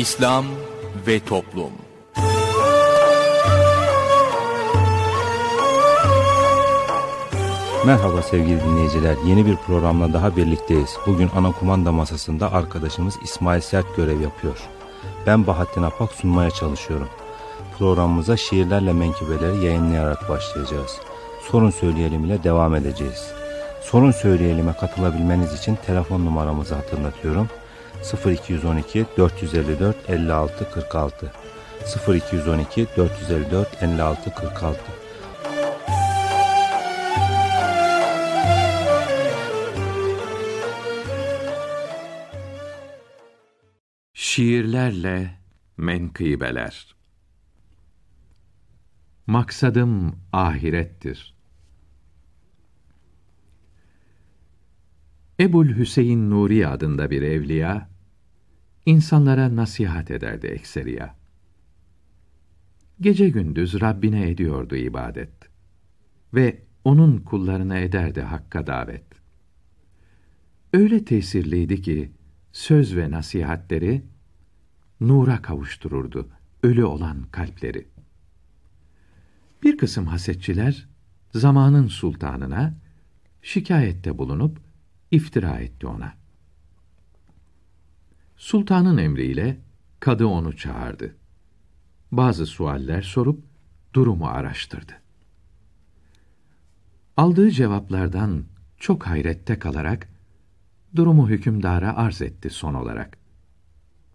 İslam ve Toplum Merhaba sevgili dinleyiciler. Yeni bir programla daha birlikteyiz. Bugün ana kumanda masasında arkadaşımız İsmail Sert görev yapıyor. Ben Bahattin Apak sunmaya çalışıyorum. Programımıza şiirlerle menkıbeleri yayınlayarak başlayacağız. Sorun söyleyelim ile devam edeceğiz. Sorun söyleyelime katılabilmeniz için telefon numaramızı hatırlatıyorum. 0212 454 56 46. 0212 454 56 46 Şiirlerle menkıbeler. Maksadım ahirettir. Ebul Hüseyin Nuri adında bir evliya, insanlara nasihat ederdi ekseriya. Gece gündüz Rabbine ediyordu ibadet ve onun kullarına ederdi hakka davet. Öyle tesirliydi ki, söz ve nasihatleri, nura kavuştururdu ölü olan kalpleri. Bir kısım hasetçiler, zamanın sultanına, şikayette bulunup, iftira etti ona. Sultanın emriyle kadı onu çağırdı. Bazı sualler sorup durumu araştırdı. Aldığı cevaplardan çok hayrette kalarak durumu hükümdara arz etti son olarak.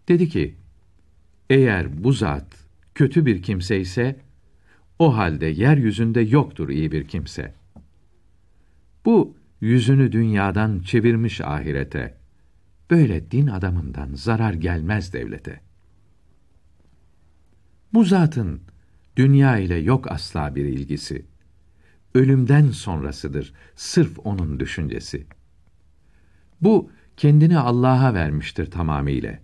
Dedi ki: Eğer bu zat kötü bir kimse ise o halde yeryüzünde yoktur iyi bir kimse. Bu yüzünü dünyadan çevirmiş ahirete. Böyle din adamından zarar gelmez devlete. Bu zatın dünya ile yok asla bir ilgisi. Ölümden sonrasıdır sırf onun düşüncesi. Bu kendini Allah'a vermiştir tamamiyle.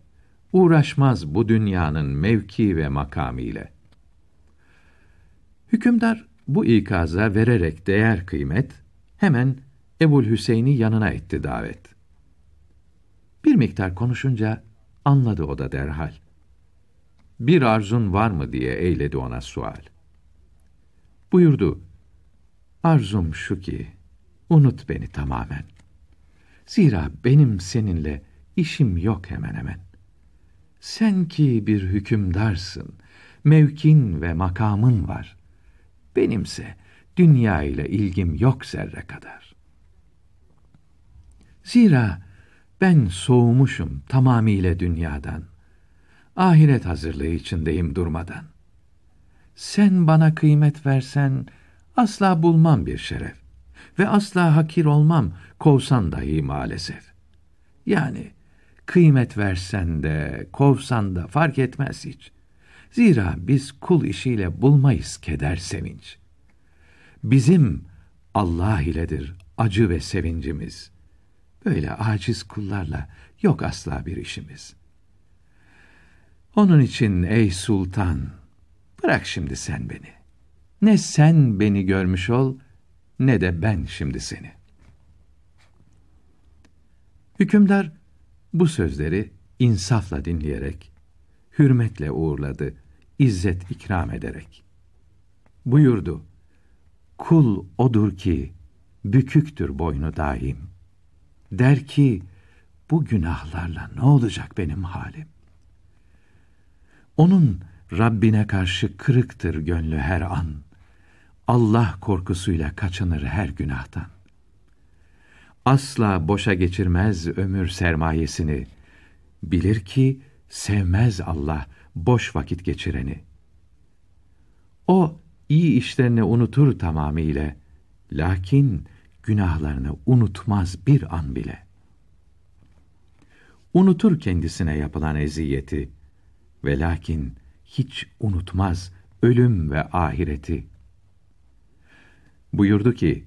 Uğraşmaz bu dünyanın mevki ve makamı ile. Hükümdar bu ikaza vererek değer kıymet hemen Ebul Hüseyin'i yanına etti davet. Bir miktar konuşunca anladı o da derhal. Bir arzun var mı diye eyledi ona sual. Buyurdu, arzum şu ki, unut beni tamamen. Zira benim seninle işim yok hemen hemen. Sen ki bir hükümdarsın, mevkin ve makamın var. Benimse dünya ile ilgim yok zerre kadar. Zira ben soğumuşum tamamiyle dünyadan. Ahiret hazırlığı içindeyim durmadan. Sen bana kıymet versen asla bulmam bir şeref ve asla hakir olmam kovsan dahi maalesef. Yani kıymet versen de kovsan da fark etmez hiç. Zira biz kul işiyle bulmayız keder sevinç. Bizim Allah iledir acı ve sevincimiz. Böyle aciz kullarla yok asla bir işimiz. Onun için ey sultan, bırak şimdi sen beni. Ne sen beni görmüş ol, ne de ben şimdi seni. Hükümdar bu sözleri insafla dinleyerek, hürmetle uğurladı, izzet ikram ederek. Buyurdu, kul odur ki, büküktür boynu daim. Der ki, bu günahlarla ne olacak benim halim? Onun Rabbine karşı kırıktır gönlü her an. Allah korkusuyla kaçınır her günahtan. Asla boşa geçirmez ömür sermayesini. Bilir ki sevmez Allah boş vakit geçireni. O iyi işlerini unutur tamamiyle. Lakin günahlarını unutmaz bir an bile. Unutur kendisine yapılan eziyeti ve lakin hiç unutmaz ölüm ve ahireti. Buyurdu ki,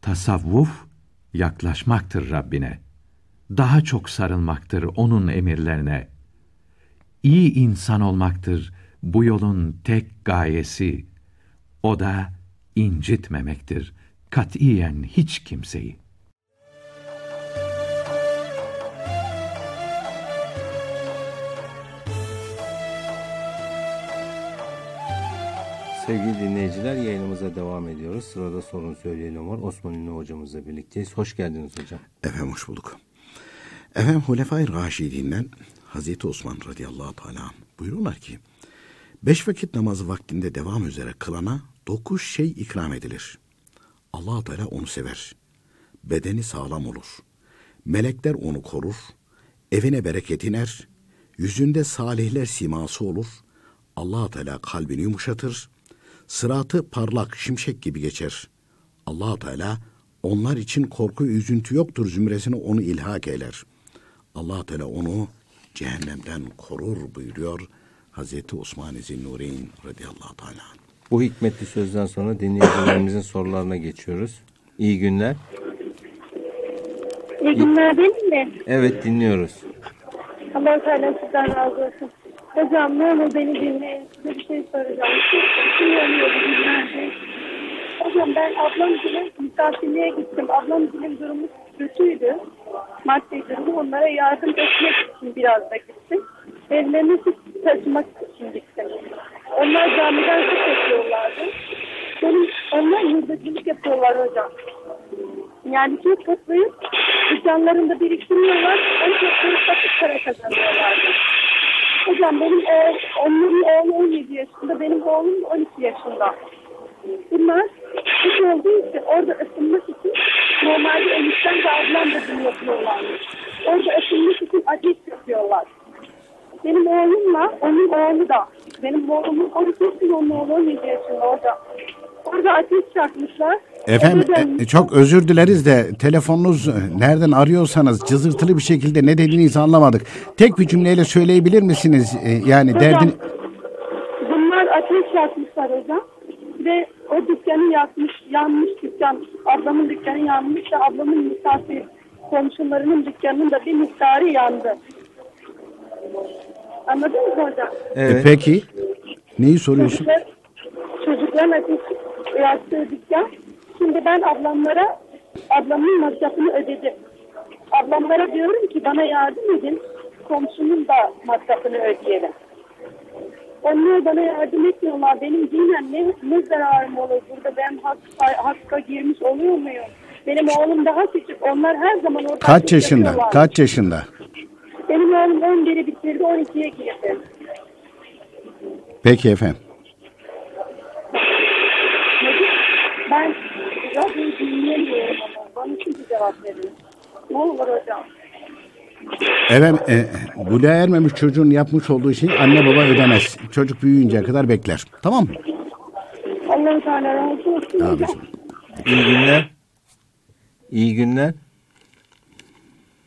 tasavvuf yaklaşmaktır Rabbine. Daha çok sarılmaktır onun emirlerine. İyi insan olmaktır bu yolun tek gayesi. O da incitmemektir katiyen hiç kimseyi. Sevgili dinleyiciler yayınımıza devam ediyoruz. Sırada sorun söyleyelim var. Osman Ünlü hocamızla birlikteyiz. Hoş geldiniz hocam. Efendim hoş bulduk. Efendim Hulefai Raşidinden Hazreti Osman radıyallahu teala buyuruyorlar ki Beş vakit namazı vaktinde devam üzere kılana dokuz şey ikram edilir allah Teala onu sever. Bedeni sağlam olur. Melekler onu korur. Evine bereket iner. Yüzünde salihler siması olur. allah Teala kalbini yumuşatır. Sıratı parlak şimşek gibi geçer. allah Teala onlar için korku üzüntü yoktur zümresine onu ilhak eyler. allah Teala onu cehennemden korur buyuruyor Hazreti Osman Zinnureyn radıyallahu teala. Bu hikmetli sözden sonra dinleyicilerimizin sorularına geçiyoruz. İyi günler. İyi günler benim de. Evet dinliyoruz. Allah Teala sizden razı olsun. Hocam ne olur beni dinleyin. Size bir şey soracağım. Kim yanıyor bugünlerde? Hocam ben ablam dilim misafirliğe gittim. Ablam dilim durumu kötüydü. Maddi durumu onlara yardım etmek için biraz da gittim. Evlerine süt taşımak için gittim. Onlar camiden süt yapıyorlardı. Benim, onlar hizmetçilik yapıyorlar hocam. Yani süt toplayıp dükkanlarında biriktiriyorlar. Onu toplayıp satıp para kazanıyorlardı. Hocam benim oğul, onların oğlu 17 yaşında, benim oğlum 12 yaşında. Bunlar kuş olduğu için orada ısınmak için normalde ablam da bunu yapıyorlarmış. Orada ısınmak için ateş yapıyorlar. Benim oğlumla onun oğlu da. Benim oğlumun 12 yaşında, onun oğlu 17 yaşında orada. Orada ateş yakmışlar. Efendim Oradan- e, çok özür dileriz de telefonunuz e, nereden arıyorsanız cızırtılı bir şekilde ne dediğinizi anlamadık. Tek bir cümleyle söyleyebilir misiniz? E, yani Hocam, derdin bunlar ateş yakmışlar hocam. Ve o dükkanı yakmış, yanmış dükkan. Ablamın dükkanı yanmış da ablamın misafir komşularının dükkanının da bir miktarı yandı. Anladın mı hocam? E, Evet. peki neyi soruyorsun? Çocuklar, çocukların ateş dükkan. Şimdi ben ablamlara ablamın masrafını ödedim. Ablamlara diyorum ki bana yardım edin. Komşunun da masrafını ödeyelim. Onlar bana yardım etmiyorlar. Benim dinen ne, ne zararım olur? Burada ben hak, hakka girmiş oluyor muyum? Benim oğlum daha küçük. Onlar her zaman orada Kaç yaşında? Kaç yaşında? Benim oğlum 11'i bitirdi 12'ye girdi. Peki efendim. Ben radyoyu dinlemiyorum ama bana şimdi cevap verin. Ne olur hocam? Efendim e, buluğa ermemiş çocuğun yapmış olduğu şey anne baba ödemez. Çocuk büyüyünceye kadar bekler. Tamam mı? Allah-u Teala razı olsun hocam. Abicim. İyi günler. İyi günler.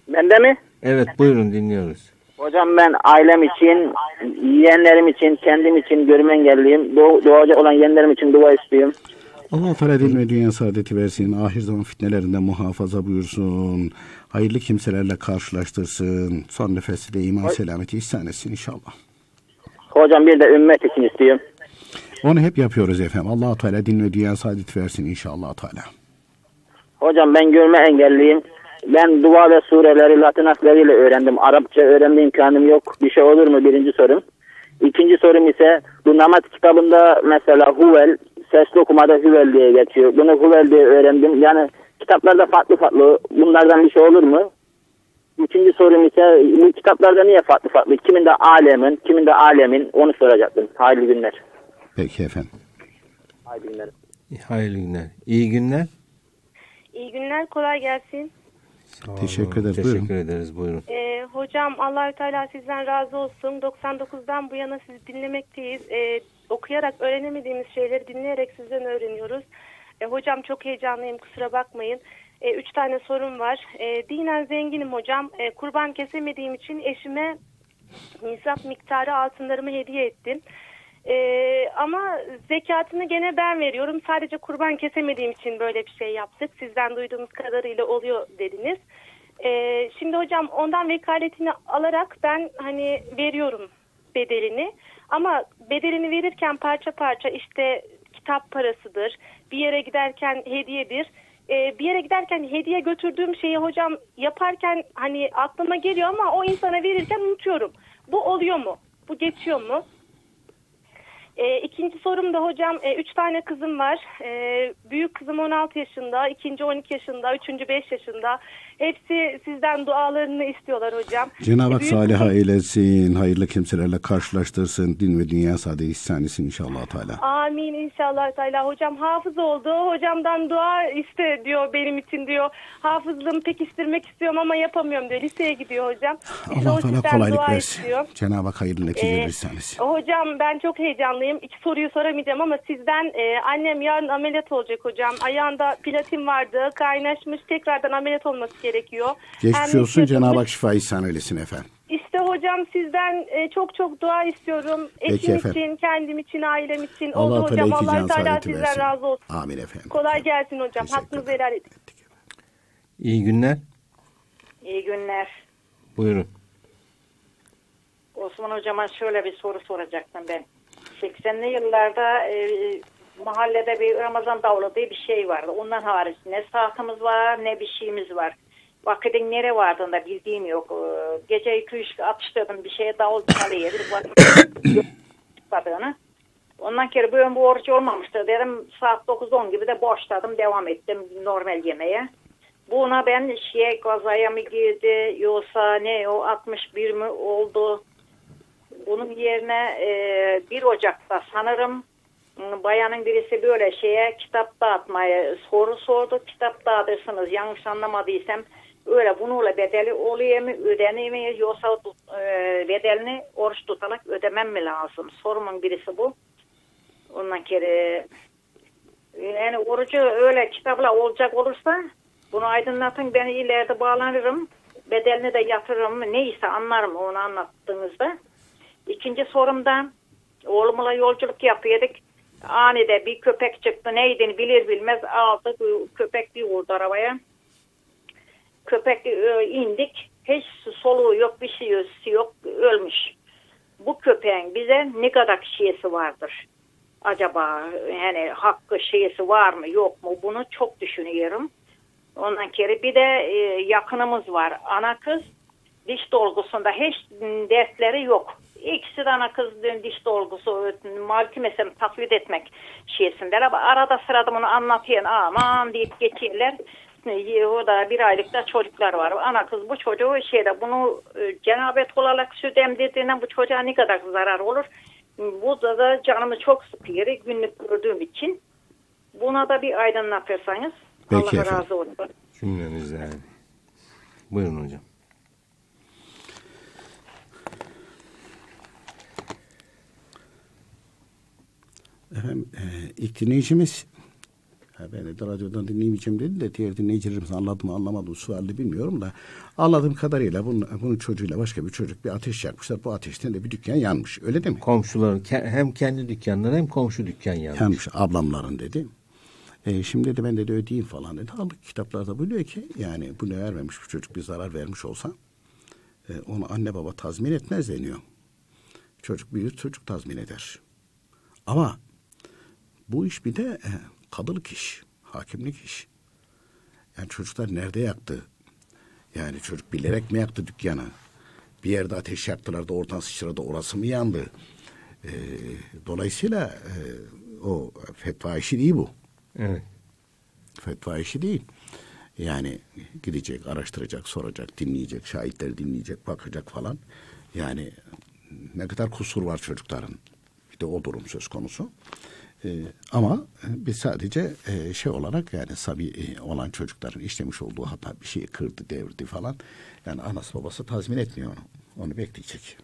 Bende mi? Evet buyurun dinliyoruz. Hocam ben ailem için, yeğenlerim için, kendim için görme engelliyim. Doğ, doğacak olan yeğenlerim için dua istiyorum. Allah Teala din ve dünya saadeti versin. Ahir zaman fitnelerinden muhafaza buyursun. Hayırlı kimselerle karşılaştırsın. Son nefesi de iman selameti ihsan etsin inşallah. Hocam bir de ümmet için istiyorum. Onu hep yapıyoruz efendim. allah Teala din ve dünya saadet versin inşallah Teala. Hocam ben görme engelliyim. Ben dua ve sureleri Latin harfleriyle öğrendim. Arapça öğrenme imkanım yok. Bir şey olur mu? Birinci sorum. İkinci sorum ise bu namaz kitabında mesela huvel, sesli okumada huvel diye geçiyor. Bunu huvel diye öğrendim. Yani kitaplarda farklı farklı. Bunlardan bir şey olur mu? Üçüncü sorum ise bu kitaplarda niye farklı farklı? Kiminde alemin, kiminde alemin onu soracaktım. Hayırlı günler. Peki efendim. Hayırlı günler. Hayırlı günler. İyi günler. İyi günler, kolay gelsin. Sağ olun. Teşekkür ederiz, Teşekkür buyurun. ederiz. Buyurun. Ee, hocam Allahü Teala sizden razı olsun. 99'dan bu yana sizi dinlemekteyiz. Ee, okuyarak öğrenemediğimiz şeyleri dinleyerek sizden öğreniyoruz. Ee, hocam çok heyecanlıyım, kusura bakmayın. Ee, üç tane sorum var. Ee, dinen zenginim hocam. Ee, kurban kesemediğim için eşime nisap miktarı altınlarımı hediye ettim. Ee, ama zekatını gene ben veriyorum. Sadece kurban kesemediğim için böyle bir şey yaptık. Sizden duyduğumuz kadarıyla oluyor dediniz. Ee, şimdi hocam ondan vekaletini alarak ben hani veriyorum bedelini. Ama bedelini verirken parça parça işte kitap parasıdır. Bir yere giderken hediyedir. Ee, bir yere giderken hediye götürdüğüm şeyi hocam yaparken hani aklıma geliyor ama o insana verirken unutuyorum. Bu oluyor mu? Bu geçiyor mu? E, ikinci sorum da hocam, e, üç tane kızım var. E, büyük kızım 16 yaşında, ikinci 12 yaşında, üçüncü 5 yaşında. Hepsi sizden dualarını istiyorlar hocam. Cenab-ı Hak Büyük salih kızım- eylesin, hayırlı kimselerle karşılaştırsın, din ve dünya saadet ihsan etsin inşallah Teala. Amin inşallah Teala. Hocam hafız oldu. Hocamdan dua iste diyor benim için diyor. Hafızlığımı pekiştirmek istiyorum ama yapamıyorum diyor. Liseye gidiyor hocam. İşte Allah o Teala kolaylık versin. Cenab-ı Hak hayırlı neticeler Ee, ihsan etsin. Hocam ben çok heyecanlıyım. İki soruyu soramayacağım ama sizden e, annem yarın ameliyat olacak hocam. Ayağında platin vardı. Kaynaşmış. Tekrardan ameliyat olması gerekiyor. Geçmiş Hem olsun Cenab-ı Hak şifa ihsan eylesin efendim. İşte hocam sizden e, çok çok dua istiyorum. Peki Eşim efendim. için, kendim için, ailem için. Allah Oldu hocam. Allah Teala sizden versin. razı olsun. Amin efendim. Kolay gelsin hocam. Hakkınızı helal edin. İyi günler. İyi günler. Buyurun. Osman hocama şöyle bir soru soracaktım ben. 80'li yıllarda e, mahallede bir Ramazan davulu diye bir şey vardı. Ondan hariç ne saatimiz var ne bir şeyimiz var. Vakitin nere vardığını da bildiğim yok. Ee, Gece 2-3 atıştırdım bir şeye davul çalıyor. Bir vakit çıkmadığını. Ondan kere böyle bu oruç olmamıştı. Dedim saat 9-10 gibi de boşladım. Devam ettim normal yemeğe. Buna ben şey kazaya mı girdi yoksa ne o 61 mi oldu? Bunun yerine e, 1 Ocak'ta sanırım m, bayanın birisi böyle şeye kitap dağıtmaya soru sordu. Kitap dağıtırsınız yanlış anlamadıysam öyle bununla bedeli oluyor mu ödeniyor mu yoksa e, bedelini oruç tutarak ödemem mi lazım? Sorumun birisi bu. Ondan kere yani orucu öyle kitapla olacak olursa bunu aydınlatın ben ileride bağlanırım. Bedelini de yatırırım. Neyse anlarım onu anlattığınızda. İkinci sorumda oğlumla yolculuk yapıyorduk. Anide bir köpek çıktı. Neydi bilir bilmez aldı. Köpek bir vurdu arabaya. Köpek e, indik. Hiç soluğu yok bir şey yok. Ölmüş. Bu köpeğin bize ne kadar şeysi vardır? Acaba yani hakkı şeysi var mı yok mu? Bunu çok düşünüyorum. Ondan kere bir de e, yakınımız var. Ana kız diş dolgusunda hiç dertleri yok. İkisi de ana kız diş dolgusu malki mesela taklit etmek şeysindeler. Ama arada sırada bunu anlatıyor aman deyip geçiyorlar. E, O da bir aylıkta çocuklar var. Ana kız bu çocuğu şeyde bunu e, cenabet olarak süt emdirdiğinden bu çocuğa ne kadar zarar olur? Bu da, da canımı çok sıkıyor günlük gördüğüm için. Buna da bir aydınlatırsanız Peki Allah efendim. razı olsun. Cümlenizden. Buyurun hocam. Efendim e, ilk dinleyicimiz ha, beni de radyodan dinlemeyeceğim dedi de diğer dinleyicilerimiz anladı mı anlamadı mı sualini bilmiyorum da anladığım kadarıyla bunun, bunun çocuğuyla başka bir çocuk bir ateş yakmışlar. Bu ateşten de bir dükkan yanmış. Öyle değil mi? Komşuların hem kendi dükkanları hem komşu dükkan yanmış. Yanmış ablamların dedi. E, şimdi dedi ben dedi ödeyeyim falan dedi. Halbuki kitaplarda buyuruyor ki yani bu ne vermemiş bu çocuk bir zarar vermiş olsa e, onu anne baba tazmin etmez deniyor. Çocuk büyür çocuk tazmin eder. Ama bu iş bir de e, kadılık iş, hakimlik iş. Yani çocuklar nerede yaktı? Yani çocuk bilerek mi yaktı dükkanı? Bir yerde ateş yaktılar da oradan sıçradı orası mı yandı? E, dolayısıyla e, o fetva işi değil bu. Evet. Fetva işi değil. Yani gidecek, araştıracak, soracak, dinleyecek, şahitleri dinleyecek, bakacak falan. Yani ne kadar kusur var çocukların. Bir de o durum söz konusu. Ee, ama biz sadece e, şey olarak yani sabi e, olan çocukların işlemiş olduğu hata bir şeyi kırdı, devirdi falan. Yani anası babası tazmin etmiyor onu. Onu bekleyecek.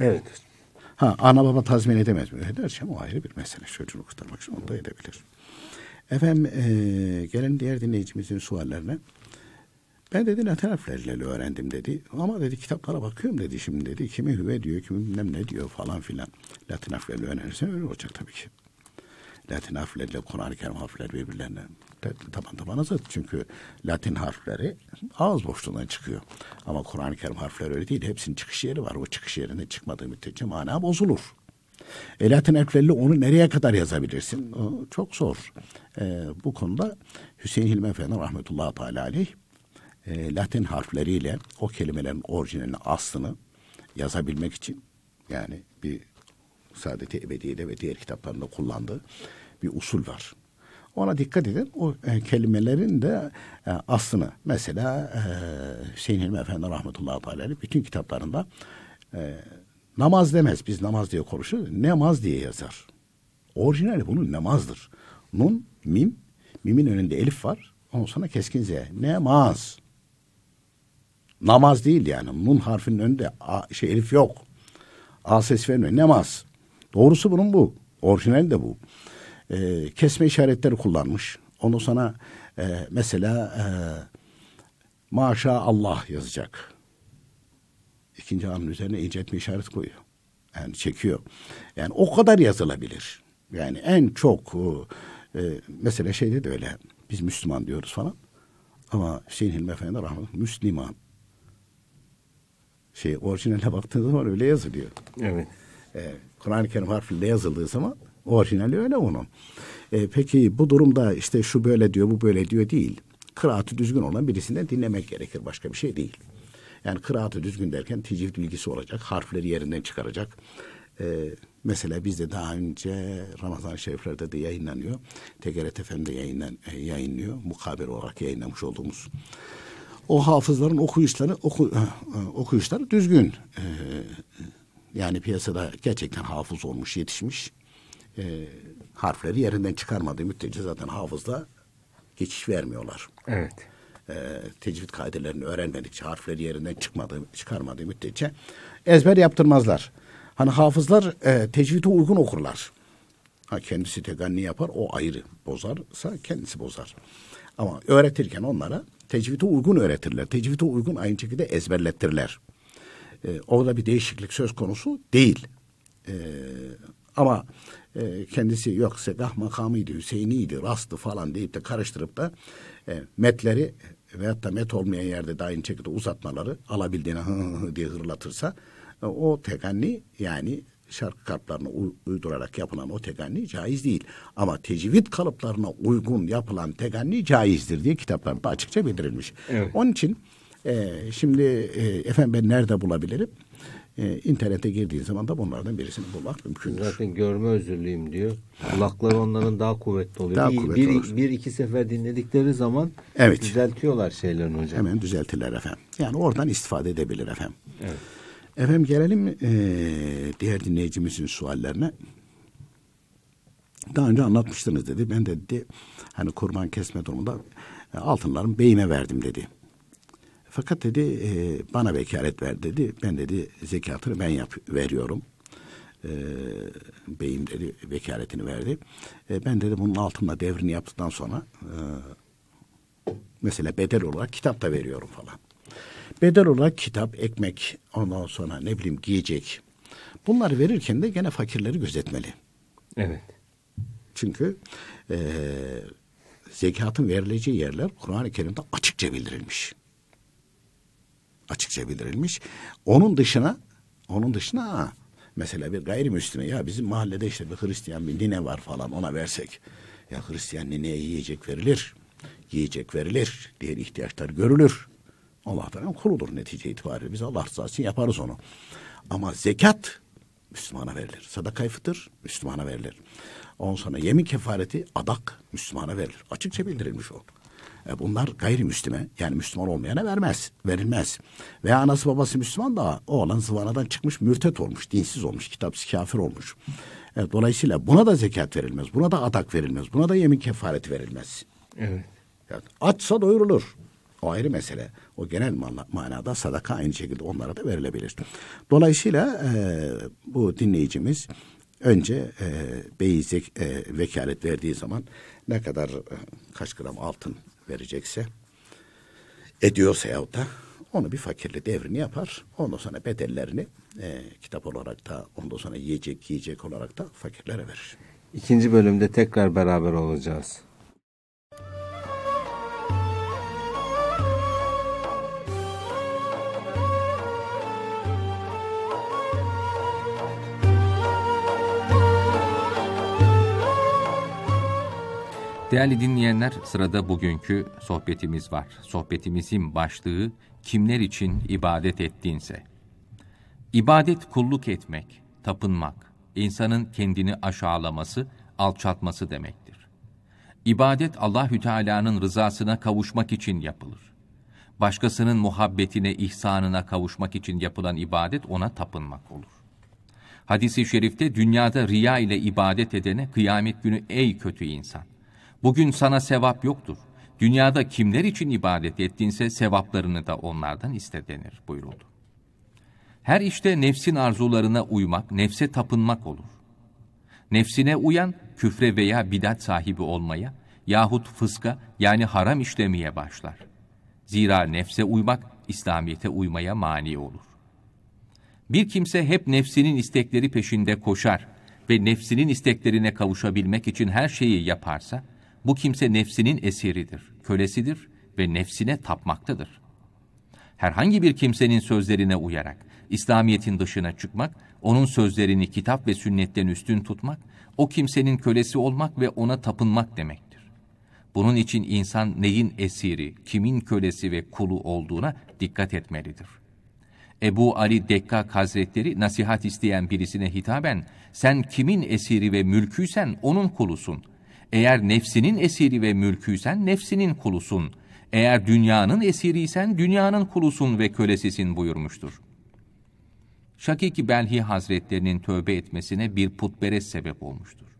Evet. Ha ana baba tazmin edemez mi? Ederse o ayrı bir mesele. Çocuğunu kurtarmak için onu da edebilir. Efendim e, gelen diğer dinleyicimizin suallerine. Ben dedi Latin harfleriyle öğrendim dedi. Ama dedi kitaplara bakıyorum dedi şimdi dedi. Kimi hüve diyor, kimi bilmem ne diyor falan filan. Latin harfleriyle öğrenirsen öyle olacak tabii ki. Latin harfleriyle Kur'an-ı Kerim harfleri birbirlerine taban tabana zıt. Çünkü Latin harfleri ağız boşluğundan çıkıyor. Ama Kur'an-ı Kerim harfleri öyle değil. Hepsinin çıkış yeri var. O çıkış yerine çıkmadığı müddetçe mana bozulur. E, Latin harfleriyle onu nereye kadar yazabilirsin? O çok zor. E, bu konuda Hüseyin Hilmi Efendi rahmetullahi teala aleyh e, Latin harfleriyle o kelimelerin orijinalini aslını yazabilmek için yani bir Saadeti Ebediye'de ve diğer kitaplarında kullandığı bir usul var. Ona dikkat edin. O e, kelimelerin de e, aslını mesela e, Hüseyin Hilmi Efendi rahmetullahi teala bütün kitaplarında e, namaz demez. Biz namaz diye konuşuyoruz. Namaz diye yazar. Orijinali bunun namazdır. Nun, mim, mimin önünde elif var. Ondan sonra keskin z. Namaz. Namaz değil yani. Nun harfinin önünde a, şey elif yok. A ses vermiyor. Namaz. Doğrusu bunun bu. Orijinali de bu. Ee, kesme işaretleri kullanmış. Onu sana e, mesela e, maşa Allah yazacak. İkinci anın üzerine inceltme işaret koyuyor. Yani çekiyor. Yani o kadar yazılabilir. Yani en çok e, mesela şeyde de öyle. Biz Müslüman diyoruz falan. Ama Hüseyin Hilmi Efendi rahmetli Müslüman. Şey orijinale baktığınız zaman öyle yazılıyor. Evet. Ee, Kur'an-ı Kerim harfiyle yazıldığı zaman orijinali öyle onun. Ee, peki bu durumda işte şu böyle diyor bu böyle diyor değil. Kıraatı düzgün olan birisinden dinlemek gerekir. Başka bir şey değil. Yani kıraatı düzgün derken tecvid bilgisi olacak. Harfleri yerinden çıkaracak. Ee, mesela bizde daha önce Ramazan Şerifler'de de yayınlanıyor. TGRT FM'de yayınlan, e, yayınlıyor. Mukabele olarak yayınlamış olduğumuz. O hafızların okuyuşları oku, e, e, okuyuşları düzgün. Ee, yani piyasada gerçekten hafız olmuş, yetişmiş. Ee, harfleri yerinden çıkarmadığı müddetçe zaten hafızda geçiş vermiyorlar. Evet. Ee, tecvid kaidelerini öğrenmedikçe, harfleri yerinden çıkmadığı, çıkarmadığı müddetçe ezber yaptırmazlar. Hani hafızlar e, tecvide uygun okurlar. Ha, kendisi teganni yapar, o ayrı. Bozarsa kendisi bozar. Ama öğretirken onlara tecvide uygun öğretirler. Tecvide uygun aynı şekilde ezberlettirler. E, orada bir değişiklik söz konusu değil. E, ama e, kendisi yok Segah makamıydı, Hüseyin'iydi, Rast'ı falan deyip de karıştırıp da e, metleri veyahut da met olmayan yerde de aynı şekilde uzatmaları alabildiğine hı hı diye hırlatırsa e, o teganni yani şarkı kartlarına uydurarak yapılan o teganni caiz değil. Ama tecvid kalıplarına uygun yapılan teganni caizdir diye kitaplarda açıkça bildirilmiş. Evet. Onun için e, şimdi e, efendim ben nerede bulabilirim? E, internete girdiğin zaman da bunlardan birisini bulmak mümkündür. Zaten görme özürlüyüm diyor. Kulakları onların daha kuvvetli oluyor. Daha bir, kuvvetli bir, olur. bir iki sefer dinledikleri zaman Evet. düzeltiyorlar şeylerini hocam. Hemen düzeltirler efendim. Yani oradan istifade edebilir efendim. Evet. Efendim gelelim e, diğer dinleyicimizin suallerine. Daha önce anlatmıştınız dedi. Ben de dedi hani kurban kesme durumunda e, altınlarımı beyime verdim dedi. Fakat dedi e, bana vekalet ver dedi. Ben dedi zekatını ben yap veriyorum. E, beyim dedi vekaletini verdi. E, ben dedi bunun altında devrini yaptıktan sonra e, mesela bedel olarak kitap da veriyorum falan. Bedel olarak kitap, ekmek, ondan sonra ne bileyim giyecek. Bunları verirken de gene fakirleri gözetmeli. Evet. Çünkü e, zekatın verileceği yerler Kur'an-ı Kerim'de açıkça bildirilmiş. Açıkça bildirilmiş. Onun dışına onun dışına ha, mesela bir gayrimüslime ya bizim mahallede işte bir Hristiyan bir nine var falan ona versek. Ya Hristiyan nineye yiyecek verilir. Yiyecek verilir. Diğer ihtiyaçlar görülür. Allah'tan kuludur netice itibariyle. Biz Allah rızası için yaparız onu. Ama zekat Müslümana verilir. Sadaka fıtır Müslümana verilir. Ondan sonra yemin kefareti adak Müslümana verilir. Açıkça bildirilmiş o. E bunlar gayrimüslime yani Müslüman olmayana vermez, verilmez. Veya anası babası Müslüman da o olan zıvanadan çıkmış mürtet olmuş, dinsiz olmuş, kitapsız kafir olmuş. E, dolayısıyla buna da zekat verilmez, buna da adak verilmez, buna da yemin kefareti verilmez. Evet. Yani açsa doyurulur. O ayrı mesele. O genel mana- manada sadaka aynı şekilde onlara da verilebilir. Dolayısıyla e, bu dinleyicimiz önce e, beyi zek- e, vekalet verdiği zaman ne kadar e, kaç gram altın verecekse ediyorsa yahut da onu bir fakirli devrini yapar. Ondan sonra bedellerini e, kitap olarak da ondan sonra yiyecek yiyecek olarak da fakirlere verir. İkinci bölümde tekrar beraber olacağız. Değerli dinleyenler, sırada bugünkü sohbetimiz var. Sohbetimizin başlığı kimler için ibadet ettiğinse. İbadet kulluk etmek, tapınmak, insanın kendini aşağılaması, alçaltması demektir. İbadet Allahü Teala'nın rızasına kavuşmak için yapılır. Başkasının muhabbetine, ihsanına kavuşmak için yapılan ibadet ona tapınmak olur. Hadis-i şerifte dünyada riya ile ibadet edene kıyamet günü ey kötü insan. Bugün sana sevap yoktur. Dünyada kimler için ibadet ettinse sevaplarını da onlardan iste denir buyuruldu. Her işte nefsin arzularına uymak, nefse tapınmak olur. Nefsine uyan, küfre veya bidat sahibi olmaya yahut fıska yani haram işlemeye başlar. Zira nefse uymak, İslamiyet'e uymaya mani olur. Bir kimse hep nefsinin istekleri peşinde koşar ve nefsinin isteklerine kavuşabilmek için her şeyi yaparsa, bu kimse nefsinin esiridir, kölesidir ve nefsine tapmaktadır. Herhangi bir kimsenin sözlerine uyarak İslamiyet'in dışına çıkmak, onun sözlerini kitap ve sünnetten üstün tutmak, o kimsenin kölesi olmak ve ona tapınmak demektir. Bunun için insan neyin esiri, kimin kölesi ve kulu olduğuna dikkat etmelidir. Ebu Ali Dekkak Hazretleri nasihat isteyen birisine hitaben, sen kimin esiri ve mülküysen onun kulusun. Eğer nefsinin esiri ve mülküysen nefsinin kulusun. Eğer dünyanın esiriysen dünyanın kulusun ve kölesisin buyurmuştur. Şakiki Belhi Hazretlerinin tövbe etmesine bir putperest sebep olmuştur.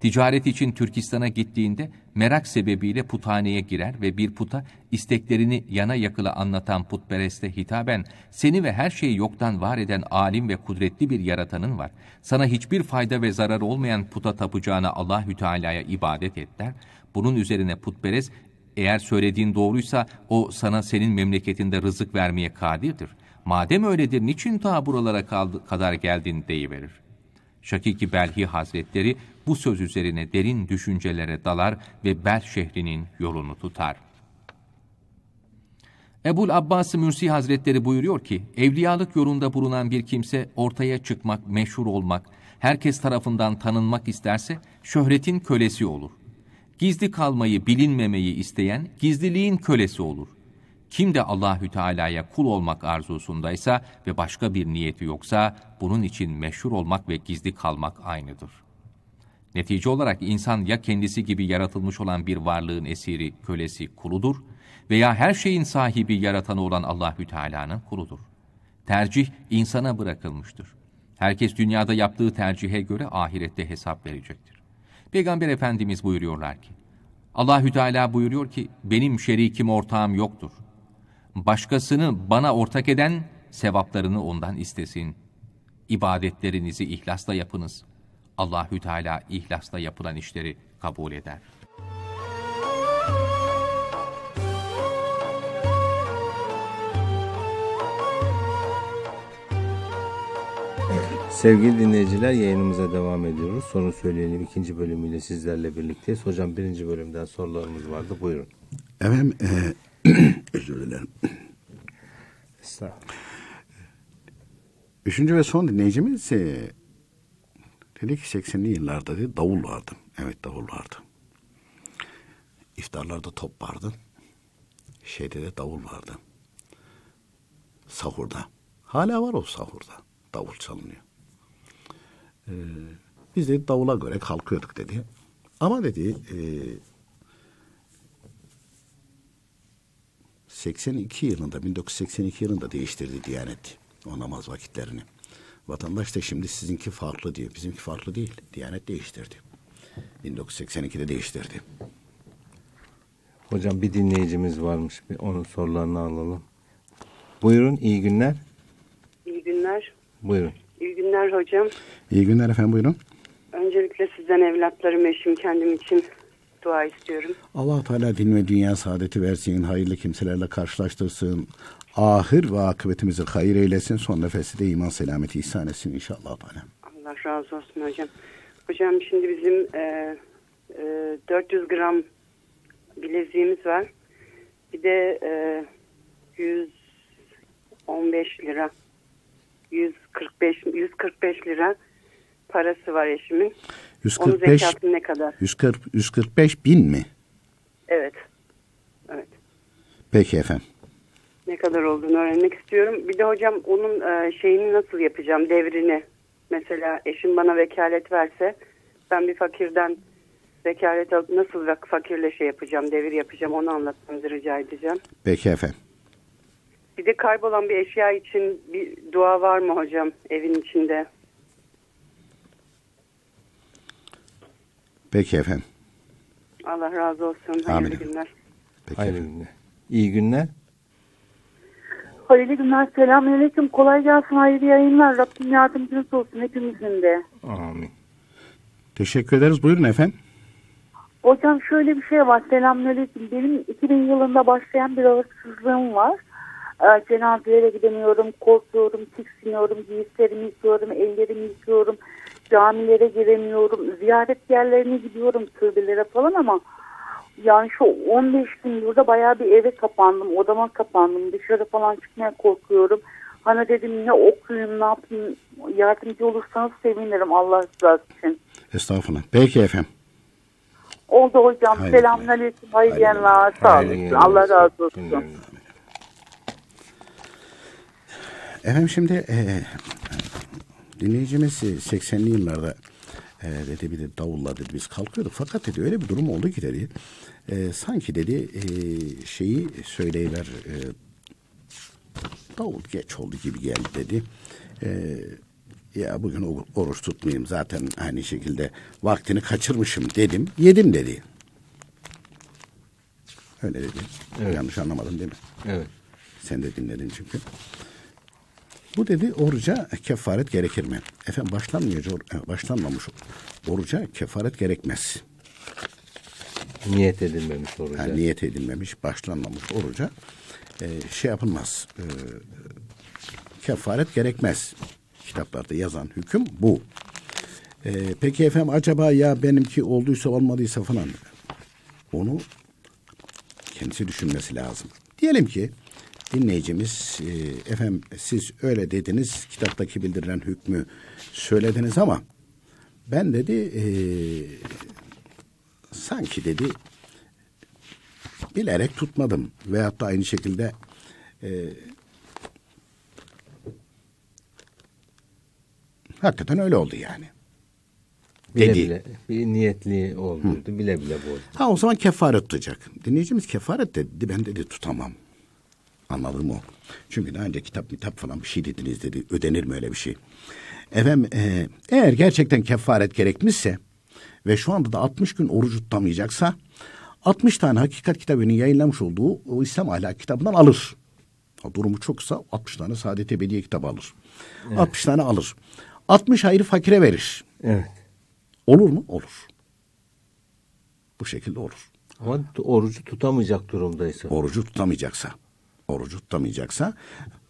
Ticaret için Türkistan'a gittiğinde merak sebebiyle puthaneye girer ve bir puta isteklerini yana yakıla anlatan putpereste hitaben seni ve her şeyi yoktan var eden alim ve kudretli bir yaratanın var. Sana hiçbir fayda ve zarar olmayan puta tapacağına Allahü Teala'ya ibadet et der. Bunun üzerine putperest eğer söylediğin doğruysa o sana senin memleketinde rızık vermeye kadirdir. Madem öyledir niçin ta buralara kadar geldin deyiverir. Şakiki Belhi Hazretleri bu söz üzerine derin düşüncelere dalar ve Bel şehrinin yolunu tutar. Ebul Abbas Mürsi Hazretleri buyuruyor ki, evliyalık yolunda bulunan bir kimse ortaya çıkmak, meşhur olmak, herkes tarafından tanınmak isterse şöhretin kölesi olur. Gizli kalmayı, bilinmemeyi isteyen gizliliğin kölesi olur. Kim de Allahü Teala'ya kul olmak arzusundaysa ve başka bir niyeti yoksa bunun için meşhur olmak ve gizli kalmak aynıdır. Netice olarak insan ya kendisi gibi yaratılmış olan bir varlığın esiri, kölesi, kuludur veya her şeyin sahibi, yaratanı olan Allahü Teala'nın kuludur. Tercih insana bırakılmıştır. Herkes dünyada yaptığı tercihe göre ahirette hesap verecektir. Peygamber Efendimiz buyuruyorlar ki, Allahü Teala buyuruyor ki, benim şerikim ortağım yoktur. Başkasını bana ortak eden, sevaplarını ondan istesin. İbadetlerinizi ihlasla yapınız. Allahü Teala ihlasla yapılan işleri kabul eder. Sevgili dinleyiciler yayınımıza devam ediyoruz. Sonu söyleyelim ikinci bölümüyle sizlerle birlikteyiz. Hocam birinci bölümden sorularımız vardı. Buyurun. Efendim e, özür dilerim. Estağfurullah. Üçüncü ve son dinleyicimiz e, dedi ki 80'li yıllarda dedi, davul vardı. Evet davul vardı. İftarlarda top vardı. Şeyde de davul vardı. Sahurda. Hala var o sahurda. Davul çalınıyor. Ee, biz de davula göre kalkıyorduk dedi. Ama dedi e, 82 yılında 1982 yılında değiştirdi Diyanet o namaz vakitlerini. Vatandaş da şimdi sizinki farklı diyor. Bizimki farklı değil. Diyanet değiştirdi. 1982'de değiştirdi. Hocam bir dinleyicimiz varmış. Bir onun sorularını alalım. Buyurun iyi günler. İyi günler. Buyurun. İyi günler hocam. İyi günler efendim buyurun. Öncelikle sizden evlatlarım, eşim, kendim için dua istiyorum. allah Teala din ve dünya saadeti versin. Hayırlı kimselerle karşılaştırsın. Ahir ve akıbetimizi hayır eylesin. Son nefesi de iman selameti ihsan etsin inşallah. Teala. Allah razı olsun hocam. Hocam şimdi bizim e, e, 400 gram bileziğimiz var. Bir de e, 115 lira 145 145 lira parası var eşimin. 145 Onun zekatı ne kadar? 140 145 bin mi? Evet. Evet. Peki efendim. Ne kadar olduğunu öğrenmek istiyorum. Bir de hocam onun e, şeyini nasıl yapacağım devrini? mesela eşim bana vekalet verse ben bir fakirden vekalet alıp nasıl fakirle şey yapacağım, devir yapacağım onu anlatmanızı rica edeceğim. Peki efendim. Bir de kaybolan bir eşya için bir dua var mı hocam evin içinde? Peki efendim. Allah razı olsun. Hayırlı Amin. günler. Peki Hayırlı efendim. günler. İyi günler. Hayırlı günler. Selamünaleyküm. Kolay gelsin. Hayırlı yayınlar. Rabbim yardımcınız olsun hepimizin de. Amin. Teşekkür ederiz. Buyurun efendim. Hocam şöyle bir şey var. Selamünaleyküm. Benim 2000 yılında başlayan bir ağırsızlığım var. Ee, cenazelere gidemiyorum, korkuyorum, tiksiniyorum, giysilerimi yıkıyorum, ellerimi yıkıyorum, camilere giremiyorum, ziyaret yerlerine gidiyorum, türbelere falan ama yani şu 15 gün burada bayağı bir eve kapandım, odama kapandım, dışarı falan çıkmaya korkuyorum. Hani dedim ne okuyayım, ne yapayım, yardımcı olursanız sevinirim Allah rızası için. Estağfurullah. Peki efendim. Oldu hocam. Selamünaleyküm. Hayırlı Hayırlı yayınlar. Sağ olun. Allah razı olsun. Efendim şimdi e, dinleyicimiz e, 80'li yıllarda e, dedi bir de davulla dedi biz kalkıyorduk. Fakat dedi öyle bir durum oldu ki dedi e, sanki dedi e, şeyi söyleyiver e, davul geç oldu gibi geldi dedi. E, ya bugün oruç tutmayayım zaten aynı şekilde vaktini kaçırmışım dedim. Yedim dedi. Öyle dedi. Evet. Yanlış anlamadın değil mi? Evet. Sen de dinledin çünkü. Bu dedi oruca kefaret gerekir mi? Efendim başlanmıyor, başlanmamış oruca kefaret gerekmez. Niyet edilmemiş oruca. Yani niyet edilmemiş, başlanmamış oruca e, şey yapılmaz. E, kefaret gerekmez. Kitaplarda yazan hüküm bu. E, peki efendim acaba ya benimki olduysa olmadıysa falan onu kendisi düşünmesi lazım. Diyelim ki dinleyicimiz e, efendim siz öyle dediniz kitaptaki bildirilen hükmü söylediniz ama ben dedi e, sanki dedi bilerek tutmadım veyahut da aynı şekilde e, hakikaten öyle oldu yani. Bile dedi. bile bir niyetli olduydu. Bile bile bozdu. Ha o zaman kefaret tutacak. Dinleyicimiz kefaret dedi. Ben dedi tutamam. Anladın mı? Çünkü daha önce kitap mitap falan bir şey dediniz dedi. Ödenir mi öyle bir şey? Efendim e, eğer gerçekten kefaret gerekmişse ve şu anda da 60 gün orucu tutamayacaksa 60 tane hakikat kitabının yayınlamış olduğu o İslam ahlak kitabından alır. Ha, durumu çoksa 60 tane Saadet Ebediye kitabı alır. 60 tane alır. 60 ayrı fakire verir. Evet. Olur mu? Olur. Bu şekilde olur. Ama orucu tutamayacak durumdaysa. Orucu tutamayacaksa, orucu tutamayacaksa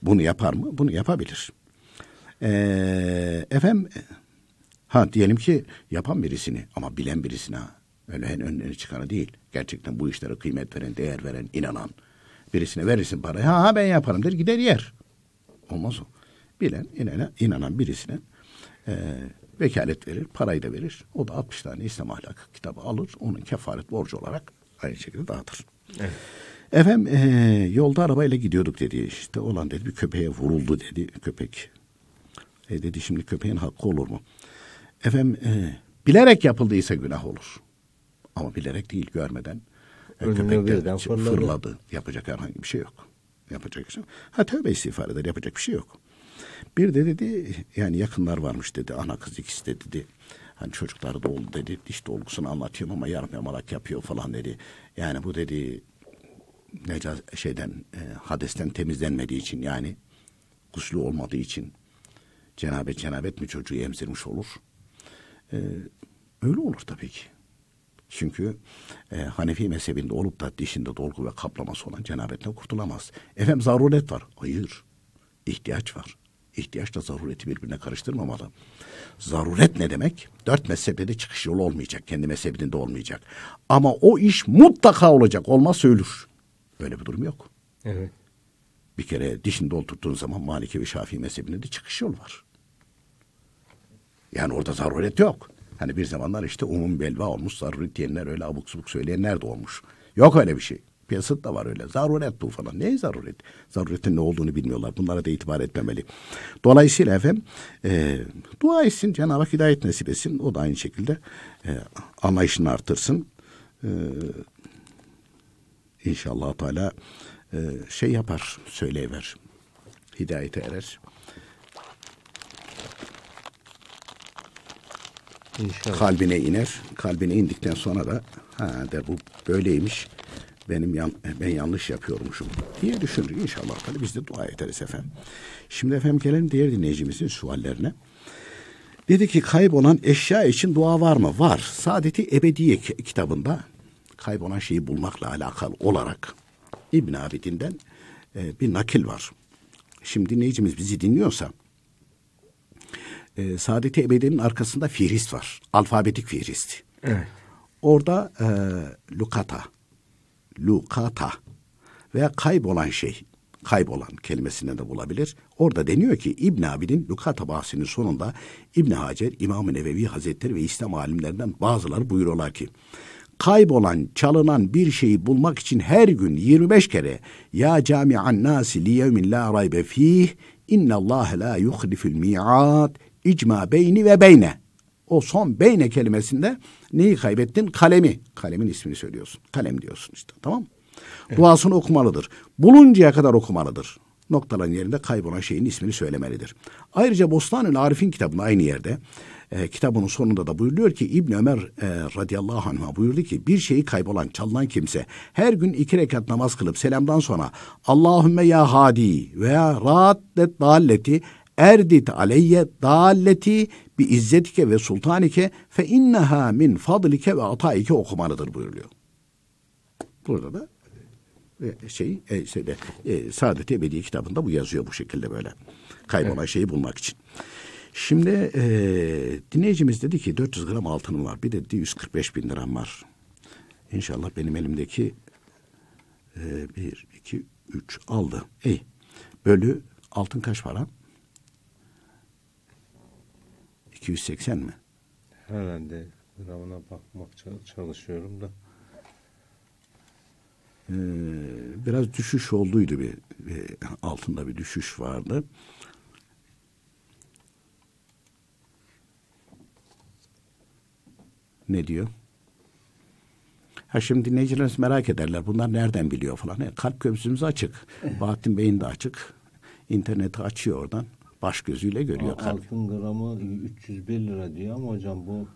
bunu yapar mı? Bunu yapabilir. Ee, efendim, ha diyelim ki yapan birisini ama bilen birisine öyle en önüne çıkanı değil. Gerçekten bu işlere kıymet veren, değer veren, inanan birisine verirsin parayı. Ha, ben yaparım der gider yer. Olmaz o. Bilen, inanan, inanan birisine e, vekalet verir, parayı da verir. O da 60 tane İslam ahlakı kitabı alır. Onun kefaret borcu olarak aynı şekilde dağıtır. Efendim e, yolda arabayla gidiyorduk dedi. İşte olan dedi bir köpeğe vuruldu dedi köpek. E dedi şimdi köpeğin hakkı olur mu? Efendim e, bilerek yapıldıysa günah olur. Ama bilerek değil görmeden. E, köpek de fırladı. fırladı. Yapacak herhangi bir şey yok. Yapacak bir şey yok. Ha tövbe istiğfar eder yapacak bir şey yok. Bir de dedi yani yakınlar varmış dedi. Ana kız ikisi de dedi. Hani çocukları da oldu dedi. Diş dolgusunu anlatıyorum ama yarım yamalak yapıyor falan dedi. Yani bu dedi necaz şeyden e, hadesten temizlenmediği için yani guslü olmadığı için cenabet cenabet mi çocuğu emzirmiş olur? E, öyle olur tabii ki. Çünkü e, Hanefi mezhebinde olup da dişinde dolgu ve kaplaması olan cenabetten kurtulamaz. Efendim zaruret var. Hayır. İhtiyaç var. İhtiyaçla zarureti birbirine karıştırmamalı. Zaruret ne demek? Dört mezhepte de çıkış yolu olmayacak. Kendi mezhebinin de olmayacak. Ama o iş mutlaka olacak. Olmazsa ölür. Öyle bir durum yok. Evet. Bir kere dişinde oturttuğun zaman Maliki ve Şafii mezhebinde de çıkış yolu var. Yani orada zaruret yok. Hani bir zamanlar işte umum belva olmuş zaruret diyenler öyle abuk subuk söyleyenler de olmuş. Yok öyle bir şey. Piyasada da var öyle. Zaruret bu falan. Ne zaruret? Zaruretin ne olduğunu bilmiyorlar. Bunlara da itibar etmemeli. Dolayısıyla efendim e, dua etsin. Cenab-ı Hak hidayet nasip etsin. O da aynı şekilde e, anlayışını artırsın. E, İnşallah Teala e, şey yapar, söyleyiver. Hidayete erer. İnşallah. Kalbine iner. Kalbine indikten sonra da ha der bu böyleymiş. Benim yan, ben yanlış yapıyormuşum diye düşünür inşallah. Tabii biz de dua ederiz efendim. Şimdi efendim gelelim diğer dinleyicimizin suallerine. Dedi ki kaybolan eşya için dua var mı? Var. Saadeti Ebediye kitabında kaybolan şeyi bulmakla alakalı olarak İbn Abidin'den e, bir nakil var. Şimdi dinleyicimiz bizi dinliyorsa e, Saadet-i Ebedi'nin arkasında fihrist var. Alfabetik fihrist. Evet. Orada e, lukata, lukata veya kaybolan şey, kaybolan kelimesinden de bulabilir. Orada deniyor ki İbn Abidin Lukata bahsinin sonunda İbn Hacer, İmam-ı Nevevi Hazretleri ve İslam alimlerinden bazıları buyuruyorlar ki kaybolan, çalınan bir şeyi bulmak için her gün 25 kere ya cami'an nasi li yevmin la raybe fih inna Allah la yuhliful mi'at icma beyni ve beyne. O son beyne kelimesinde neyi kaybettin? Kalemi. Kalemin ismini söylüyorsun. Kalem diyorsun işte tamam mı? Duasını okumalıdır. Buluncaya kadar okumalıdır. Noktaların yerinde kaybolan şeyin ismini söylemelidir. Ayrıca Bostanül Arif'in kitabında aynı yerde e, kitabının sonunda da buyuruyor ki İbn Ömer e, radıyallahu anh buyurdu ki bir şeyi kaybolan, çalınan kimse her gün iki rekat namaz kılıp selamdan sonra Allahümme ya hadi veya raaddet dalleti erdit aleyye dalleti bi izzetike ve sultanike fe inneha min fadlike ve ataike okumalıdır buyuruyor. Burada da e, şey e, şeyde, e, Saadet Ebedi kitabında bu yazıyor bu şekilde böyle. Kaybolan evet. şeyi bulmak için. Şimdi e, dinleyicimiz dedi ki 400 gram altınım var. Bir de dedi 145 bin liram var. İnşallah benim elimdeki e, bir, iki, üç aldı. İyi. Bölü altın kaç para? 280 mi? Herhalde gramına bakmak çalışıyorum da. Ee, biraz düşüş olduydu bir, bir altında bir düşüş vardı. Ne diyor? Ha şimdi dinleyicilerimiz merak ederler. Bunlar nereden biliyor falan. Yani kalp göğsümüz açık. Bahattin Bey'in de açık. İnterneti açıyor oradan. Baş gözüyle görüyor. kalp. Altın gramı 301 lira diyor ama hocam bu...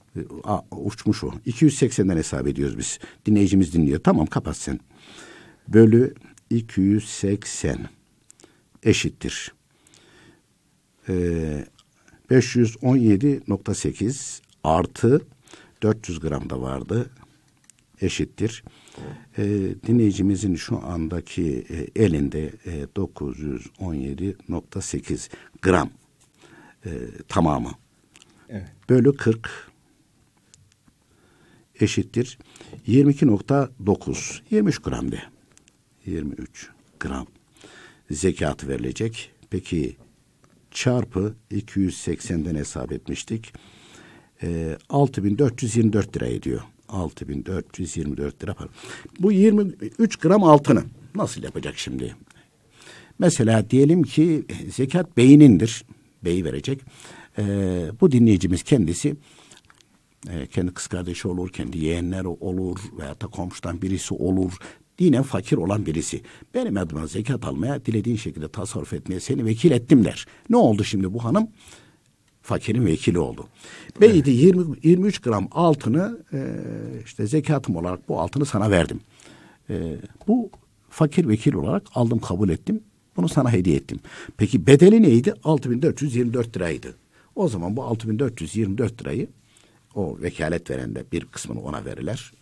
Aa, uçmuş o. 280'den hesap ediyoruz biz. Dinleyicimiz dinliyor. Tamam kapat sen. Bölü 280 eşittir. Ee, 517.8 artı 400 gram da vardı eşittir. E, dinleyicimizin şu andaki e, elinde e, 917.8 gram e, tamamı. Evet. Bölü 40 eşittir 22.9 23 gram de. 23 gram zekat verilecek. Peki çarpı 280'den hesap etmiştik e, 6424 lira ediyor. 6424 lira para. Bu 23 gram altını nasıl yapacak şimdi? Mesela diyelim ki zekat beynindir. Beyi verecek. E, bu dinleyicimiz kendisi e, kendi kız kardeşi olur, kendi yeğenleri olur veya da komşudan birisi olur. Dinen fakir olan birisi. Benim adıma zekat almaya, dilediğin şekilde tasarruf etmeye seni vekil ettim der. Ne oldu şimdi bu hanım? Fakirin vekili oldu. Bey de 20, 23 gram altını e, işte zekatım olarak bu altını sana verdim. E, bu fakir vekil olarak aldım kabul ettim. Bunu sana hediye ettim. Peki bedeli neydi? 6424 liraydı. O zaman bu 6424 lirayı o vekalet verende bir kısmını ona verirler.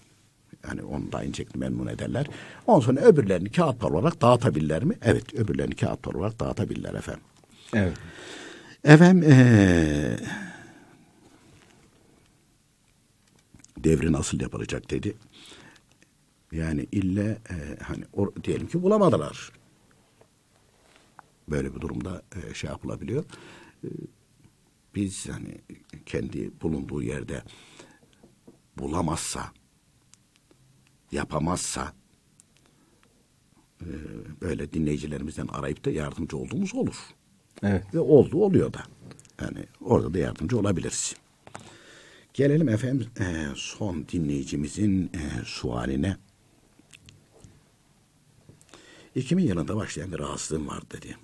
Yani onu da aynı memnun ederler. Ondan sonra öbürlerini kağıt olarak dağıtabilirler mi? Evet öbürlerini kağıt olarak dağıtabilirler efendim. Evet. Efendim ee, devri nasıl yapılacak dedi. Yani ille e, hani or, diyelim ki bulamadılar. Böyle bir durumda e, şey yapılabiliyor. E, biz hani kendi bulunduğu yerde bulamazsa, yapamazsa e, böyle dinleyicilerimizden arayıp da yardımcı olduğumuz olur. Evet. Ve oldu oluyor da. Yani orada da yardımcı olabiliriz. Gelelim efendim e, son dinleyicimizin e, sualine. 2000 yılında başlayan bir rahatsızlığım var dedi.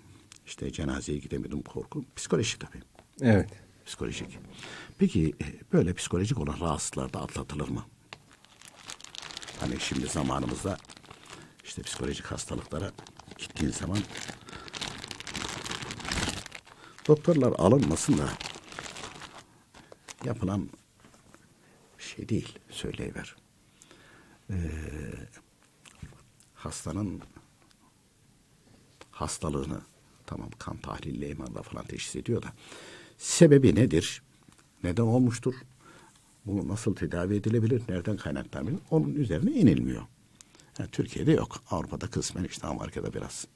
İşte cenazeye gidemedim korku. Psikolojik tabii. Evet. Psikolojik. Peki e, böyle psikolojik olan rahatsızlıklar da atlatılır mı? Hani şimdi zamanımızda işte psikolojik hastalıklara gittiğin zaman doktorlar alınmasın da yapılan şey değil söyleyiver. Ee, hastanın hastalığını tamam kan tahliliyle imanla falan teşhis ediyor da sebebi nedir? Neden olmuştur? Bu nasıl tedavi edilebilir? Nereden kaynaklanabilir? Onun üzerine inilmiyor. Yani Türkiye'de yok. Avrupa'da kısmen işte Amerika'da biraz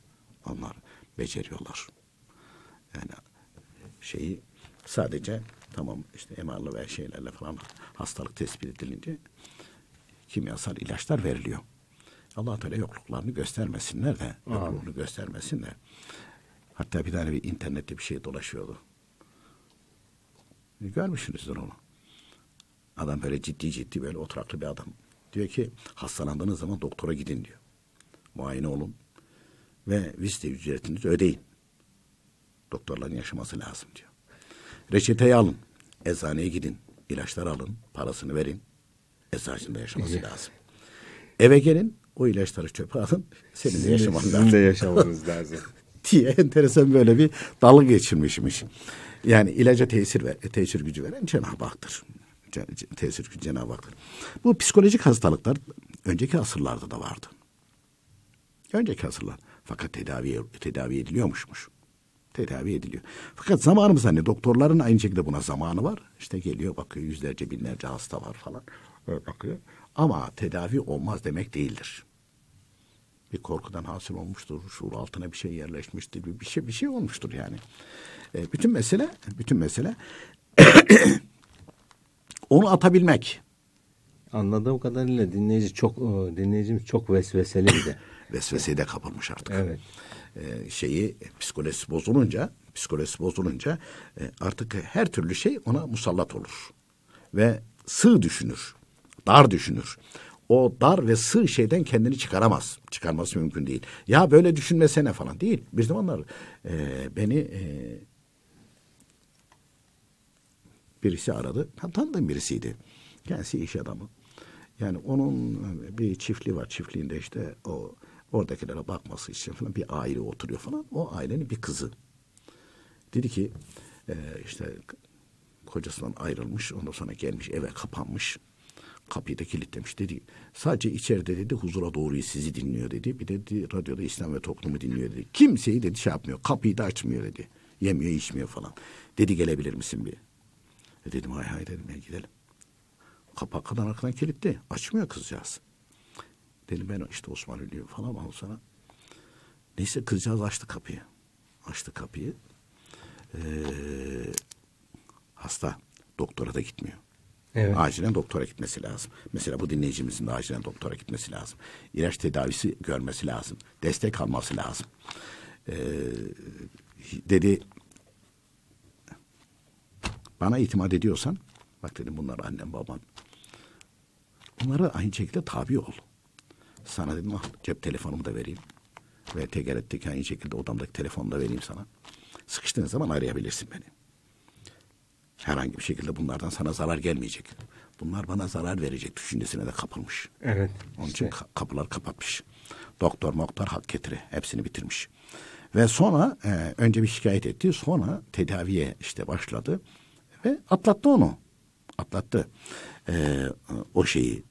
onlar beceriyorlar. Yani şeyi sadece tamam işte MR'lı ve şeylerle falan hastalık tespit edilince kimyasal ilaçlar veriliyor. Allah Teala yokluklarını göstermesinler de, yokluğunu göstermesin de. Hatta bir tane bir internette bir şey dolaşıyordu. Görmüşsünüzdür onu. Adam böyle ciddi ciddi böyle oturaklı bir adam. Diyor ki hastalandığınız zaman doktora gidin diyor. Muayene olun ve viste ücretinizi ödeyin. Doktorların yaşaması lazım diyor. Reçeteyi alın. Eczaneye gidin. ilaçlar alın. Parasını verin. Eczacının da yaşaması lazım. Eve gelin. O ilaçları çöpe alın. Senin de yaşaman lazım. Sizin de yaşamanız lazım. diye enteresan böyle bir dalga geçirmişmiş. Yani ilaca tesir ver, tesir gücü veren Cenab-ı Hak'tır. Tesir gücü Cenab-ı Hak'tır. Bu psikolojik hastalıklar önceki asırlarda da vardı. Önceki asırlar. Fakat tedavi tedavi ediliyormuşmuş. Tedavi ediliyor. Fakat zamanımızda hani doktorların aynı şekilde buna zamanı var. İşte geliyor bakıyor yüzlerce binlerce hasta var falan. Öyle bakıyor. Ama tedavi olmaz demek değildir bir korkudan hasıl olmuştur. Şuur altına bir şey yerleşmiştir. Bir, bir şey bir şey olmuştur yani. E, bütün mesele bütün mesele onu atabilmek. Anladığım kadarıyla dinleyici çok e, dinleyicimiz çok vesveseli bir de. Vesveseye de kapılmış artık. Evet. E, şeyi psikolojisi bozulunca psikolojisi bozulunca e, artık her türlü şey ona musallat olur. Ve sığ düşünür. Dar düşünür. O dar ve sığ şeyden kendini çıkaramaz. Çıkarması mümkün değil. Ya böyle düşünmesene falan değil. Bir zamanlar e, beni e, birisi aradı. Tanıdığım birisiydi. Kendisi iş adamı. Yani onun bir çiftliği var. Çiftliğinde işte o oradakilere bakması için falan bir aile oturuyor falan. O ailenin bir kızı. Dedi ki e, işte kocasından ayrılmış. Ondan sonra gelmiş eve kapanmış. Kapıyı da kilitlemiş. Dedi sadece içeride dedi huzura doğruyu sizi dinliyor dedi. Bir de dedi, radyoda İslam ve toplumu dinliyor dedi. Kimseyi dedi şey yapmıyor. Kapıyı da açmıyor dedi. Yemiyor içmiyor falan. Dedi gelebilir misin bir? E dedim hay hay dedim ya gidelim. Kapak kadar arkadan kilitli. Açmıyor kızcağız. Dedim ben işte Osman ölüyor falan ondan sonra. Neyse kızcağız açtı kapıyı. Açtı kapıyı. Ee, hasta. Doktora da gitmiyor. Evet. Acilen doktora gitmesi lazım. Mesela bu dinleyicimizin de acilen doktora gitmesi lazım. İlaç tedavisi görmesi lazım. Destek alması lazım. Ee, dedi bana itimat ediyorsan bak dedim bunlar annem baban. Bunlara aynı şekilde tabi ol. Sana dedim al cep telefonumu da vereyim. Ve tegeretteki aynı şekilde odamdaki telefonu da vereyim sana. Sıkıştığın zaman arayabilirsin beni. Herhangi bir şekilde bunlardan sana zarar gelmeyecek. Bunlar bana zarar verecek düşüncesine de kapılmış. Evet. Onun için ka- kapılar kapatmış. Doktor moktor hak getiri hepsini bitirmiş. Ve sonra e, önce bir şikayet etti. Sonra tedaviye işte başladı. Ve atlattı onu. Atlattı. E, o şeyi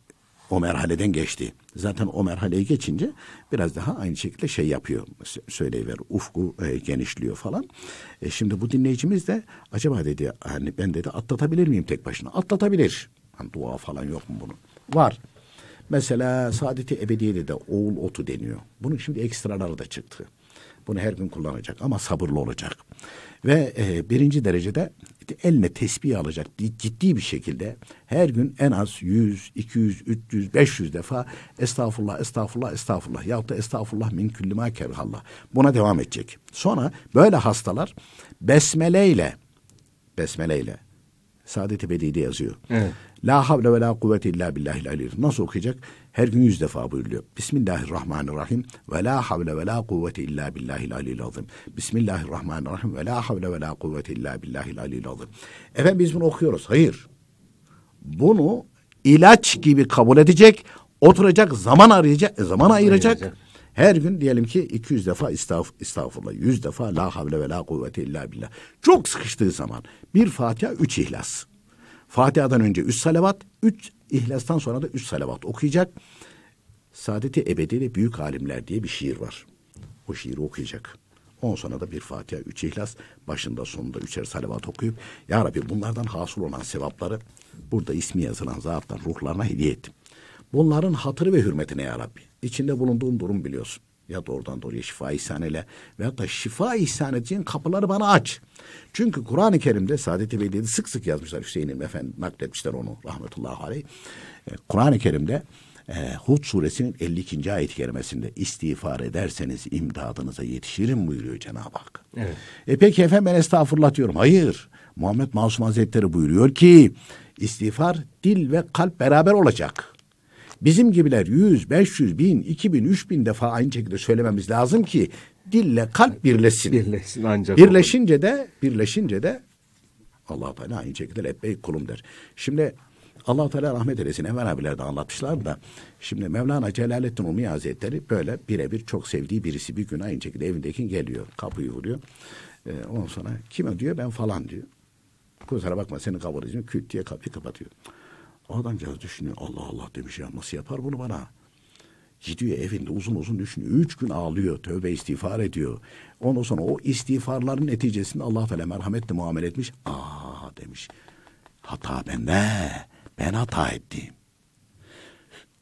o merhaleden geçti. Zaten o merhaleyi geçince biraz daha aynı şekilde şey yapıyor. Söyleyiver ufku e, genişliyor falan. E, şimdi bu dinleyicimiz de acaba dedi hani ben dedi atlatabilir miyim tek başına? Atlatabilir. Hani dua falan yok mu bunun? Var. Mesela Saadet-i Ebediye'de de oğul otu deniyor. Bunun şimdi ekstraları da çıktı. Bunu her gün kullanacak ama sabırlı olacak. Ve e, birinci derecede eline tesbih alacak ciddi bir şekilde her gün en az 100, 200, 300, 500 defa estağfurullah, estağfurullah, estağfurullah yahut da estağfurullah min külli ma kerhallah. Buna devam edecek. Sonra böyle hastalar besmele ile besmele ile Saadet-i Bedi'de yazıyor. Evet. La havle ve la kuvvete illa aliyyil. Nasıl okuyacak? Her gün yüz defa buyuruyor. Bismillahirrahmanirrahim. Ve la havle ve la kuvvete illa billahil aliyyil azim. Bismillahirrahmanirrahim. Ve la havle ve la kuvvete illa billahil aliyyil azim. Efendim biz bunu okuyoruz. Hayır. Bunu ilaç gibi kabul edecek, oturacak, zaman arayacak, zaman ayıracak. Ayıracak. Her gün diyelim ki 200 defa istağf estağfurullah, 100 defa la havle ve la kuvvete illa billah. Çok sıkıştığı zaman bir Fatiha, üç ihlas. Fatiha'dan önce üç salavat, üç ihlastan sonra da üç salavat okuyacak. Saadeti Ebedi'de Büyük Alimler diye bir şiir var. O şiiri okuyacak. Ondan sonra da bir Fatiha, üç ihlas, başında sonunda üçer salavat okuyup, Ya Rabbi bunlardan hasıl olan sevapları burada ismi yazılan zatlar ruhlarına hediye ettim. Bunların hatırı ve hürmetine Ya Rabbi. İçinde bulunduğum durum biliyorsun. Ya doğrudan doğruya şifa ihsan eyle veyahut da şifa ihsan edeceğin kapıları bana aç. Çünkü Kur'an-ı Kerim'de Saadet-i Veli'de sık sık yazmışlar Hüseyin'in efendim nakletmişler onu rahmetullahi aleyh. Ee, Kur'an-ı Kerim'de e, Hud suresinin 52. ayet-i kerimesinde istiğfar ederseniz imdadınıza yetişirim buyuruyor Cenab-ı Hak. Evet. E peki efendim ben estağfurullah diyorum. Hayır. Muhammed Masum Hazretleri buyuruyor ki istiğfar dil ve kalp beraber olacak. Bizim gibiler 100, 500, 1000, 2000, 3000 defa aynı şekilde söylememiz lazım ki dille kalp birleşsin. Birleşsin ancak. Birleşince de birleşince de Allah Teala aynı şekilde lebbeyk kulum der. Şimdi Allah Teala rahmet eylesin Enver abiler de anlatmışlar da şimdi Mevlana Celaleddin Rumi Hazretleri böyle birebir çok sevdiği birisi bir gün aynı şekilde evindeki geliyor kapıyı vuruyor. Ee, ondan sonra kime diyor ben falan diyor. Kusura bakma seni kabul edeceğim küt diye kapıyı kapatıyor. Adamcağız düşünüyor Allah Allah demiş ya nasıl yapar bunu bana? Gidiyor evinde uzun uzun düşünüyor. Üç gün ağlıyor. Tövbe istiğfar ediyor. Ondan sonra o istiğfarların neticesinde Allah Teala merhametle muamele etmiş. Aa demiş. Hata bende. Ben hata ettim.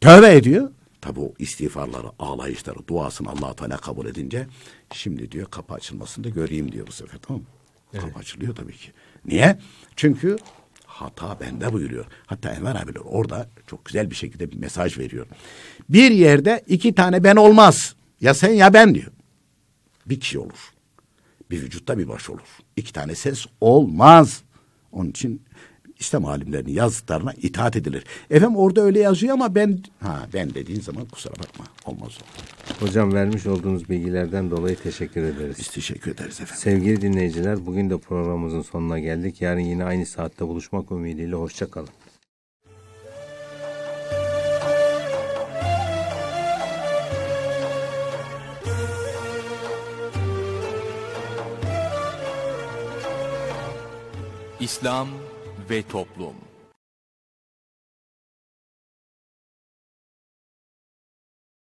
Tövbe ediyor. Tabi o istiğfarları, ağlayışları, duasını allah Teala kabul edince şimdi diyor kapı açılmasını da göreyim diyor bu sefer tamam mı? Kapı açılıyor tabii ki. Niye? Çünkü hata bende buyuruyor. Hatta Enver abiler orada çok güzel bir şekilde bir mesaj veriyor. Bir yerde iki tane ben olmaz. Ya sen ya ben diyor. Bir kişi olur. Bir vücutta bir baş olur. İki tane ses olmaz. Onun için İslam alimlerinin yazdıklarına itaat edilir. Efendim orada öyle yazıyor ama ben ha ben dediğin zaman kusura bakma olmaz o. Hocam vermiş olduğunuz bilgilerden dolayı teşekkür ederiz. Biz teşekkür ederiz efendim. Sevgili dinleyiciler bugün de programımızın sonuna geldik. Yarın yine aynı saatte buluşmak ümidiyle hoşçakalın. İslam ve Toplum